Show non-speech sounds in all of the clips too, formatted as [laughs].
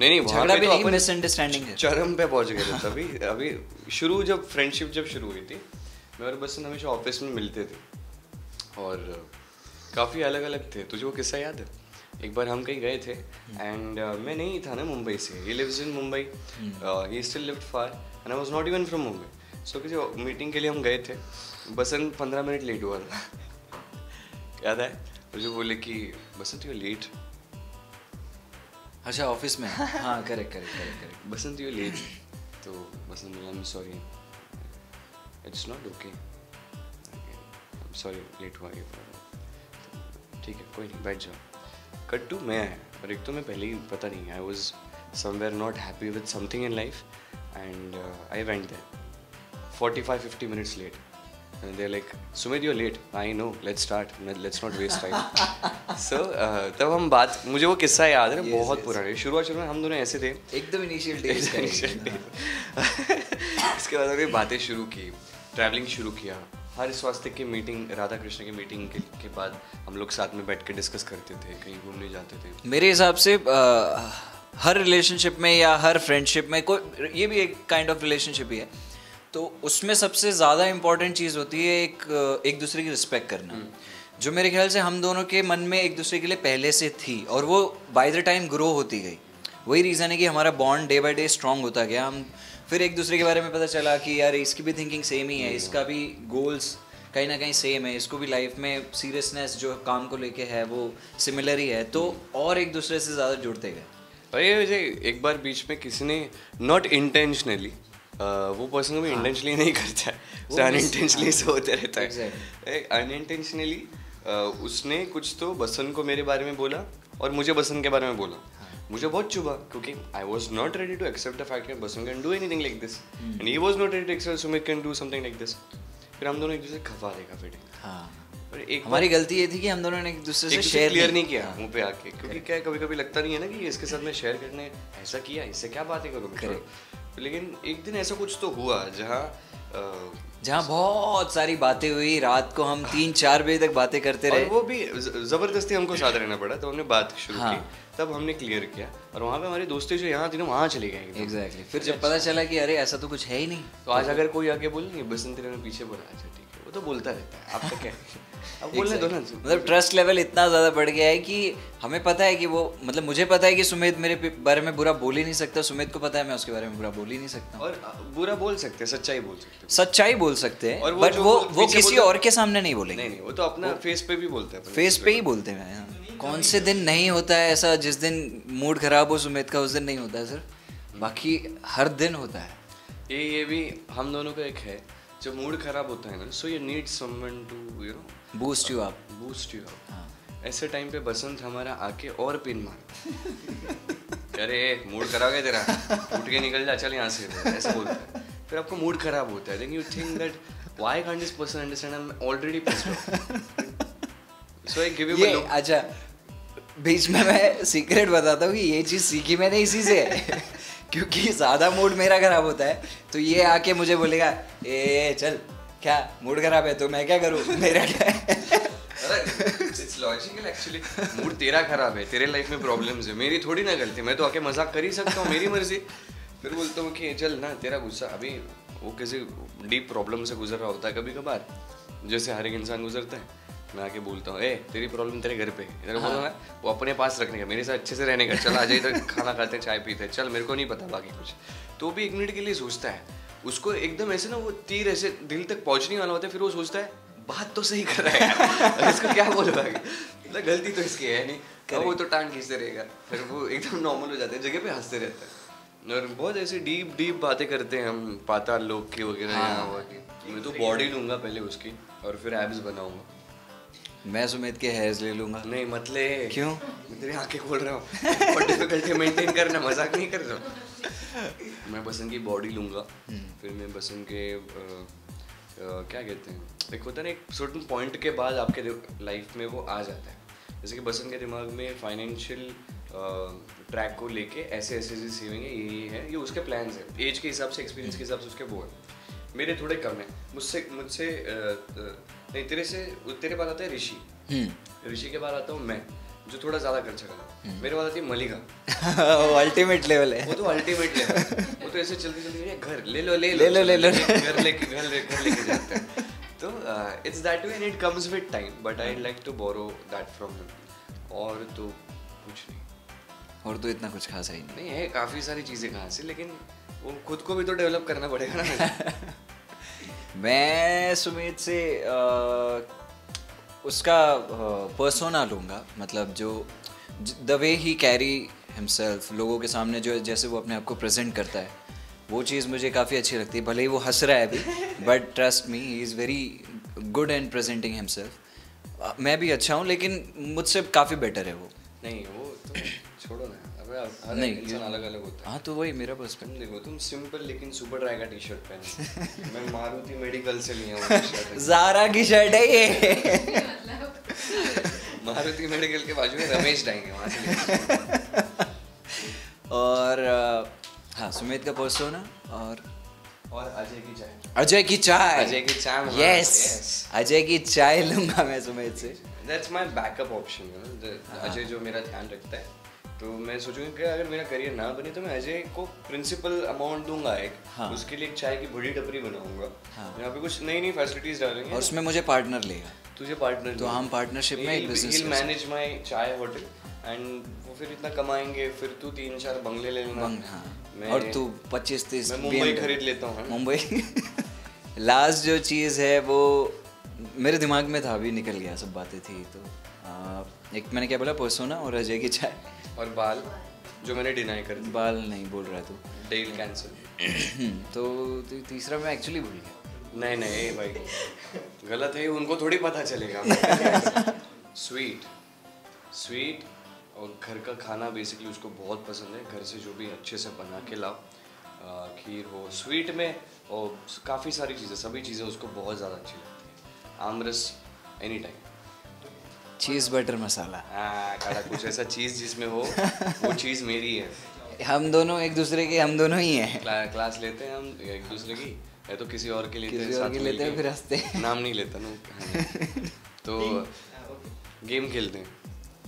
नहीं नहीं वहाँ पे भी तो अपन मिसअंडरस्टैंडिंग है। चरम पे पहुँच गए थे तभी अभी शुरू जब फ्रेंडशिप जब शुरू हुई थी मैं और बसंत हमेशा ऑफ़िस में मिलते थे। और काफ़ी अलग अलग थे तुझे वो किस्सा याद है? एक बार हम कहीं गए थे एंड uh, मैं नहीं था ना मुंबई से he lives in Mumbai he still lived far and I was not even from Mumbai. So किसी मीटिंग के लिए हम गए थे बसंत पंद्रह मिनट लेट हुआ था। [laughs] याद है? मुझे बोले कि बसंत यू लेट अच्छा ऑफ़िस में? हाँ correct correct correct correct Basant you late तो Basant I am sorry it's not okay sorry late हुआ ये ठीक है, कोई नहीं, बैठ जाओ। कट टू मैं आया और एक तो मैं पहले ही पता नहीं I was somewhere not happy with something in life and I went there forty five fifty minutes late And they're like, Sumit, you're late. I know. Let's start. Let's not waste time. [laughs] so uh, तब हम बात मुझे वो किस्सा याद है ना Yes, बहुत yes. पुराने शुरुआत शुरू में हम दोनों ऐसे थे एकदम इनिशियल डेज़ का [laughs] इसके बाद हमने बातें शुरू की ट्रैवलिंग शुरू किया हर स्वास्थ्य की मीटिंग राधा कृष्ण की मीटिंग के, के बाद हम लोग साथ में बैठ के डिस्कस करते थे कहीं घूमने जाते थे मेरे हिसाब से अ, हर रिलेशनशिप में या हर फ्रेंडशिप में कोई ये भी एक काइंड ऑफ़ रिलेशनशिप ही है तो उसमें सबसे ज़्यादा इंपॉर्टेंट चीज़ होती है एक एक दूसरे की रिस्पेक्ट करना। जो मेरे ख्याल से हम दोनों के मन में एक दूसरे के लिए पहले से थी और वो बाय द टाइम ग्रो होती गई। वही रीज़न है कि हमारा bond day by day strong होता गया। हम फिर एक दूसरे के बारे में पता चला कि यार इसकी भी थिंकिंग सेम ही है इसका भी गोल्स कहीं ना कहीं सेम है इसको भी लाइफ में सीरियसनेस जो काम को लेके है वो सिमिलर ही है। तो और एक दूसरे से ज़्यादा जुड़ते गए। और ये एक बार बीच में किसी ने नॉट इंटेंशनली वो पर्सन को भी इंटेंशनली नहीं करता है। अनइंटेंशनली से होते रहता. है। अनइंटेंशनली उसने कुछ तो बसंत को मेरे बारे में बोला और मुझे बसंत के बारे में बोला। मुझे बहुत चुभा क्योंकि I was not ready to accept the fact that Basant can do anything like this and he was not ready to accept Sumit can do something like this फिर हम दोनों एक दूसरे खफा देगा फिर हाँ। और एक हमारी गलती ये थी कि हम दोनों ने एक दूसरे से शेयर क्लियर नहीं किया मुँह पे आके। क्योंकि क्या कभी कभी लगता नहीं है ना कि इसके साथ मैं शेयर करने ऐसा किया इससे क्या बातें करूँ लेकिन एक दिन ऐसा कुछ तो हुआ जहाँ जहाँ बहुत सारी बातें हुई रात को हम तीन चार बजे तक बातें करते और रहे। वो भी ज़बरदस्ती हमको साथ रहना पड़ा तो हमने बात शुरू हाँ। की तब हमने क्लियर किया। और वहाँ पे हमारे दोस्ती जो यहाँ थी ना वहाँ चले गए। एग्जैक्टली फिर जब पता चला कि अरे ऐसा तो कुछ है ही नहीं। तो आज अगर कोई आके बोले नहीं बसंत ने पीछे बोला अच्छा ठीक है। वो तो बोलता रहता है। आपका क्या अब बोलने दो ना मतलब ट्रस्ट लेवल इतना ज़्यादा बढ़ गया है कि हमें पता है कि वो मतलब मुझे पता है कि सुमित मेरे बारे में बुरा बोल ही नहीं सकता सुमित को पता है मैं उसके बारे में बुरा बोल ही नहीं सकता। और बुरा बोल सकते हैं सच्चाई बोल सकते हैं। सच्चाई बोल सकते हैं बट वो वो किसी और के सामने नहीं बोलेंगे। नहीं नहीं वो तो अपना फेस पे भी बोलते हैं फेस पे ही बोलते हैं हाँ। कौन से दिन नहीं होता है ऐसा जिस दिन मूड खराब हो सुमित का उस दिन नहीं होता है सर बाकी हर दिन होता है। ये ये भी हम दोनों का एक है। जब मूड खराब होता है ना so you need someone to you know boost you आप बूस्ट यू हाँ। ऐसे टाइम पे बसंत हमारा आके और पिन मार। [laughs] अरे मूड खराब है तेरा। उठ के निकल जा चल यहाँ से। ऐसे बोलता है। फिर आपको मूड खराब होता है। Then you think that why can't this person understand I am already so I give you ये अच्छा बीच में मैं सीक्रेट बताता हूँ कि ये चीज़ सीखी मैंने इसी से। है क्योंकि ज़्यादा मूड मेरा खराब होता है तो ये आके मुझे बोलेगा, ए, चल, क्या मूड खराब है? तो मैं क्या करूँ? मेरा क्या है? एक्चुअली मूड तेरा खराब है, तेरे लाइफ में प्रॉब्लम्स है। मेरी थोड़ी ना गलती, मैं तो आके मज़ाक कर ही सकता हूँ, मेरी मर्ज़ी। फिर बोलता हूँ कि, चल ना, तेरा गुस्सा, अभी वो किसी डीप प्रॉब्लम से गुजर रहा होता है कभी कभार जैसे हर एक इंसान गुजरता है। मैं आके बोलता हूँ ए तेरी प्रॉब्लम तेरे घर पे है। इधर बोलो ना वो अपने पास रखने का मेरे साथ अच्छे से रहने का। चल आ जाए इधर खाना खाते हैं चाय पीते हैं। चल मेरे को नहीं पता बाकी कुछ। तो भी एक मिनट के लिए सोचता है। उसको एकदम ऐसे ना वो तीर ऐसे दिल तक पहुँचने वाला होता है फिर वो सोचता है बात तो सही कर रहा है। इसको क्या बोलूँ आगे मतलब गलती तो इसकी है नहीं? वो तो टांग खींचते रहेगा। फिर वो एकदम नॉर्मल हो जाते हैं जगह पे हँसते रहते हैं। और बहुत ऐसे डीप डीप बातें करते हैं हम पाताल लोग की वगैरह यहाँ की मैं तो बॉडी लूँगा पहले उसकी और फिर एब्स बनाऊँगा। मैं सुमित के हेयर्स ले लूँगा। नहीं मतलब क्यों? मैं तेरी आँखें खोल रहा हूँ। और डिफिकल्टी मेंटेन करना मज़ाक नहीं कर रहा हूँ? मैं बसंत की बॉडी लूँगा। फिर मैं बसंत के क्या कहते हैं? एक होता है ना एक सर्टन पॉइंट के बाद आपके लाइफ में वो आ जाता है। जैसे कि बसंत के दिमाग में फाइनेंशियल ट्रैक को लेके ऐसे ऐसे ऐसे सेविंग है ये ये है ये उसके प्लान्स है। एज के हिसाब से एक्सपीरियंस के हिसाब से उसके वो है। मेरे थोड़े कम है। मुझसे मुझसे नहीं तेरे से तेरे पास आता है ऋषि। हम्म। ऋषि के बाद आता हूँ मैं जो थोड़ा ज़्यादा खर्चा करा हम्म। मेरे वाला थी मलिका। [laughs] वो अल्टीमेट लेवल है। वो तो अल्टीमेट लेवल वो तो ऐसे चलते चलते घर ले लो ले लो। ले लो, ले लो। घर लेके घर ले घर लेके जाते हैं। तो it's that way and it comes with time but I like to borrow that from him और तो कुछ नहीं। और तो इतना कुछ खास है ही नहीं। है काफ़ी सारी चीज़ें खास से लेकिन वो खुद को भी तो डेवलप करना पड़ेगा ना। [laughs] मैं सुमित से अ, उसका पर्सोना लूँगा। मतलब जो the way he carry himself लोगों के सामने जो जैसे वो अपने आप को प्रेजेंट करता है वो चीज़ मुझे काफ़ी अच्छी लगती है। भले ही वो हंस रहा है अभी but trust me he is very good and presenting himself मैं भी अच्छा हूँ लेकिन मुझसे काफ़ी बेटर है वो। नहीं नहीं, इंसान अलग अलग होता है। हाँ तो वही मेरा पर्सपेक्टिव तुम देखो तुम सिंपल लेकिन सुपर ड्राई का टी शर्ट पहने मैं मारुति मेडिकल से लिया हूँ [laughs] जारा की शर्ट है ये। [laughs] मारुति मेडिकल के बाजू में रमेश डाएँगे वहाँ से [laughs] और हाँ सुमित का पर्सोना और और अजय की चाय। अजय की चाय। अजय की चाय, हाँ, यस अजय की चाय लूँगा मैं सुमित से। That's my backup option Ajay जो मेरा ध्यान रखता है। तो मैं सोचूँगा कि अगर मेरा करियर ना बने तो मैं अजय को प्रिंसिपल अमाउंट दूँगा एक। हाँ। उसके लिए एक चाय की बड़ी टपरी बनाऊँगा। हाँ। यहाँ पे कुछ नई नई फैसिलिटीज़ डालेंगे। और उसमें मुझे पार्टनर लेगा तुझे पार्टनर तो हम partnership में एक कर manage my chai hotel and वो फिर इतना कमाएँगे फिर तू तीन चार बंगले ले लेना। बंग हाँ। और तू पच्चीस तीस मुंबई खरीद लेता हूँ। मुंबई? [laughs] लास्ट जो चीज़ है वो मेरे दिमाग में था अभी निकल गया सब बातें थी तो एक मैंने क्या बोला पर्सोना और अजय की चाय। और बाल जो मैंने डिनाई कर बाल नहीं बोल रहा तू। डेल कैंसिल [clears throat] तो तीसरा मैं एक्चुअली भूल गया नहीं नहीं भाई। गलत है उनको थोड़ी पता चलेगा। [laughs] स्वीट स्वीट और घर का खाना बेसिकली उसको बहुत पसंद है। घर से जो भी अच्छे से बना के लाओ। खीर हो स्वीट में और काफ़ी सारी चीज़ें सभी चीज़ें उसको बहुत ज़्यादा अच्छी लगती है। Aamras any time cheese butter masala हाँ कुछ ऐसा चीज़ जिसमें हो [laughs] वो चीज़ मेरी है। हम दोनों एक दूसरे के हम दोनों ही हैं। क्ला, क्लास लेते हैं हम एक दूसरे की? या तो किसी और के लेते किसी और साथ की लेते हैं, फिर हँसते नाम नहीं लेता ना। [laughs] तो गेम खेलते हैं।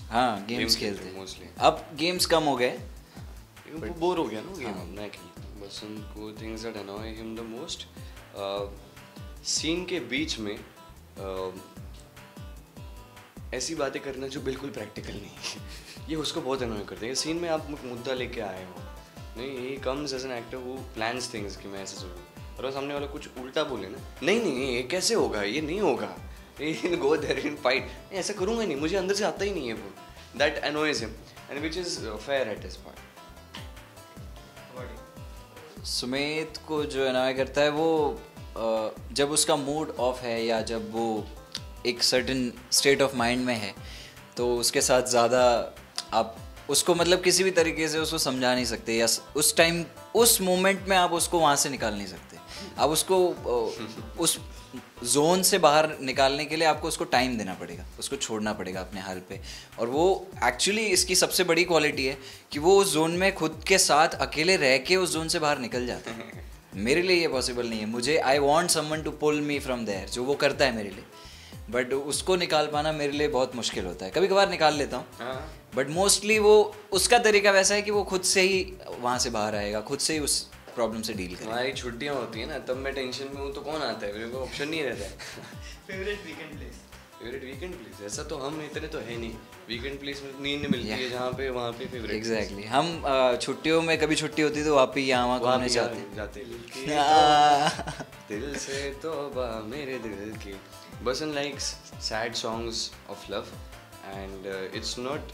हाँ गेम्स खेलते हैं mostly. अब गेम्स कम हो गए। वो बोर हो गया ना गेम अब मैं खेलता बस उनको things that annoy him the most scene के बीच में uh, ऐसी बातें करना जो बिल्कुल प्रैक्टिकल नहीं है। [laughs] ये उसको बहुत अनॉय करते हैं। सीन में आप मुद्दा लेके आए हो। नहीं he comes as an actor वो प्लान्स थिंग्स कि मैं ऐसे सोचूं और सामने वाला कुछ उल्टा बोले ना, नहीं नहीं, ये कैसे होगा? ये नहीं होगा। गो देयर इन फाइट ऐसा करूँगा नहीं। मुझे अंदर से आता ही नहीं है वो। That annoys him and which is fair at his part Sumit को जो अनॉय करता है वो जब उसका मूड ऑफ़ है या जब वो एक सर्टन स्टेट ऑफ़ माइंड में है तो उसके साथ ज़्यादा आप उसको मतलब किसी भी तरीके से उसको समझा नहीं सकते या उस टाइम उस मोमेंट में आप उसको वहाँ से निकाल नहीं सकते। आप उसको उस जोन से बाहर निकालने के लिए आपको उसको टाइम देना पड़ेगा, उसको छोड़ना पड़ेगा अपने हाल पे। और वो एक्चुअली इसकी सबसे बड़ी क्वालिटी है कि वो उस जोन में खुद के साथ अकेले रह के उस जोन से बाहर निकल जाते हैं। मेरे लिए ये पॉसिबल नहीं है। मुझे I want someone to pull me from there जो वो करता है मेरे लिए। बट उसको निकाल पाना मेरे लिए बहुत मुश्किल होता है। कभी कभार निकाल लेता हूँ। हाँ। बट मोस्टली वो उसका तरीका वैसा है कि वो खुद से ही वहाँ से बाहर आएगा खुद से ही उस प्रॉब्लम से डील करेगा। हमारी छुट्टियाँ होती है ना तब मैं टेंशन में हूँ तो कौन आता है? मेरे को ऑप्शन नहीं रहता। है favourite weekend place favourite weekend place ऐसा तो हम इतने तो है नहीं। वीकेंड प्लेस में नींद मिलती है जहाँ पे वहाँ पे फेवरेट एग्जैक्टली हम छुट्टियों में कभी छुट्टी होती तो आप ही यहाँ वहाँ घूमने जाते। जाते हाँ। दिल से तौबा मेरे दिल की। बस in like sad songs of love and it's not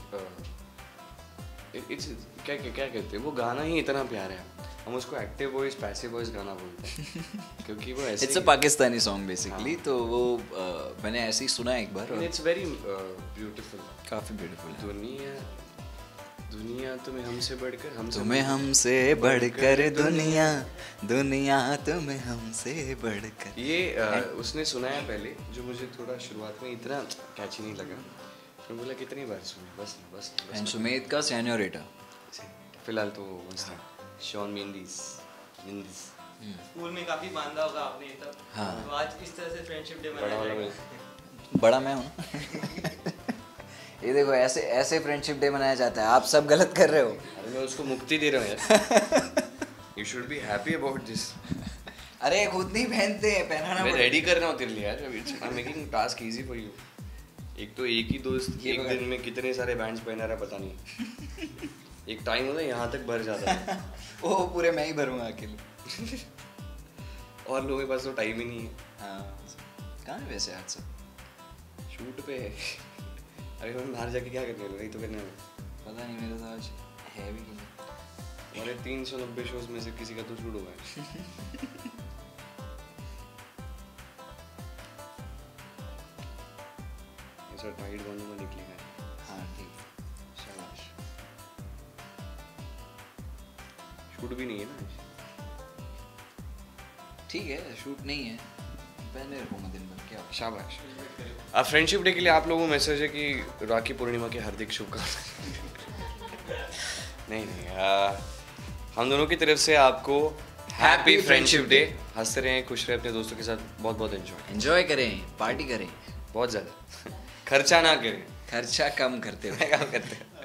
it's क्या क्या क्या कहते हैं? वो गाना ही इतना प्यारा है। हम उसको एक्टिव वॉइस पैसिव वॉइस गाना बोलते हैं। [laughs] क्योंकि वो ऐसे it's a Pakistani song basically तो वो अ, मैंने ऐसे ही सुना एक बार इट्स वेरी ब्यूटीफुल काफ़ी ब्यूटीफुल दुनिया दुनिया तुम्हें हमसे बढ़कर हम तुम्हें हमसे बढ़कर दुनिया दुनिया तुम्हें हमसे बढ़कर। ये अ, उसने सुनाया पहले जो मुझे थोड़ा शुरुआत में इतना कैची नहीं लगा। फिर बोला कितनी बार सुनी? बस बस एंड सुमेत का सैन्योरेटा फ़िलहाल तो वो शॉन मेंडिस मेंडिस स्कूल में काफ़ी बांधा होगा आपने ये तब। हाँ। तो आज इस तरह से फ्रेंडशिप डे मनाया जाएगा। [laughs] बड़ा मैं हूँ। [laughs] ये देखो ऐसे ऐसे फ्रेंडशिप डे मनाया जाता है। आप सब गलत कर रहे हो। अरे मैं उसको मुक्ति दे रहा हूँ यार। You should be happy about this अरे खुद नहीं पहनते हैं पहनाना मैं रेडी कर रहा हूँ तेरे लिए यार। I am making task easy for you एक तो एक ही दोस्त एक बघा. दिन में कितने सारे बैंड्स पहना रहा है पता नहीं। [laughs] एक टाइम होता है यहाँ तक भर जाता है। [laughs] वो पूरे मैं ही भरूँगा अकेले [laughs] और लोगों के पास तो टाइम ही नहीं है। हाँ कहाँ है वैसे आज सब? शूट पे है। अरे मैं बाहर जाके क्या करने वाला नहीं तो करने पता नहीं मेरा तो आज है भी नहीं। हमारे तीन सौ नब्बे शोज़ में से किसी का तो शूट हुआ ऐसा टाइट बांधो में निकलेगा हाँ ठीक। शाबाश। शूट भी नहीं है ना ठीक है शूट नहीं है। पहने रखूँगा दिन भर क्या? शाबाश। अब फ्रेंडशिप डे के लिए आप लोगों को मैसेज है कि राखी पूर्णिमा की हार्दिक शुभकामनाएँ। नहीं नहीं आ, हम दोनों की तरफ़ से आपको हैप्पी फ्रेंडशिप डे हँसते रहें खुश रहें अपने दोस्तों के साथ बहुत बहुत एंजॉय एंजॉय करें पार्टी करें। बहुत ज़्यादा। खर्चा ना करें। खर्चा कम करते हुए [laughs] कम करते हैं।